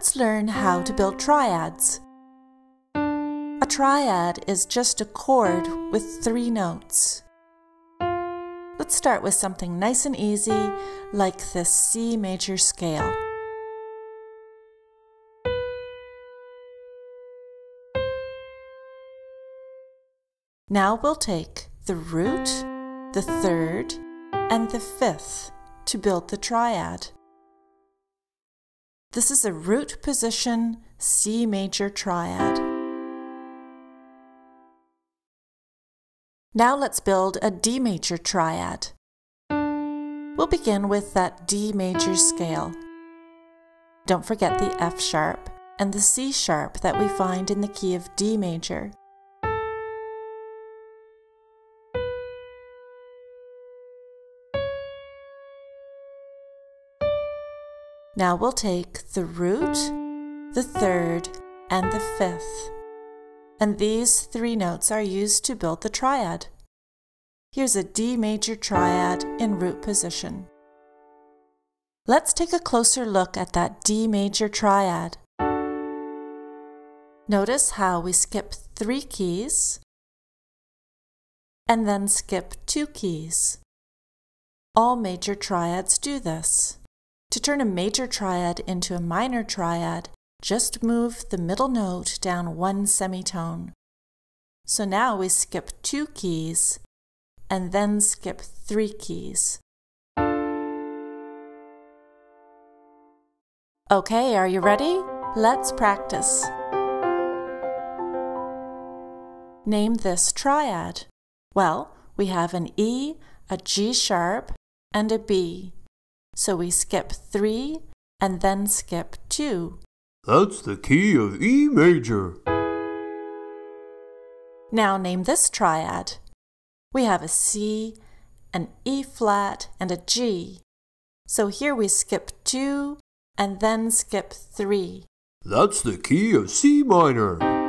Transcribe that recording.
Let's learn how to build triads. A triad is just a chord with three notes. Let's start with something nice and easy like the C major scale. Now we'll take the root, the third, and the fifth to build the triad. This is a root position C major triad. Now let's build a D major triad. We'll begin with that D major scale. Don't forget the F sharp and the C sharp that we find in the key of D major. Now we'll take the root, the third, and the fifth. And these three notes are used to build the triad. Here's a D major triad in root position. Let's take a closer look at that D major triad. Notice how we skip three keys and then skip two keys. All major triads do this. To turn a major triad into a minor triad, just move the middle note down one semitone. So now we skip two keys and then skip three keys. Okay, are you ready? Let's practice. Name this triad. Well, we have an E, a G sharp, and a B. So we skip three and then skip two. That's the key of E major. Now name this triad. We have a C, an E flat, and a G. So here we skip two and then skip three. That's the key of C minor.